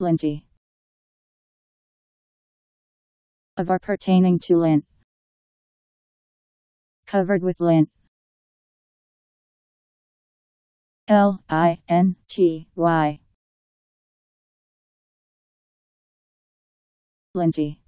Linty. Of or pertaining to lint. Covered with lint. L I N T Y. Linty.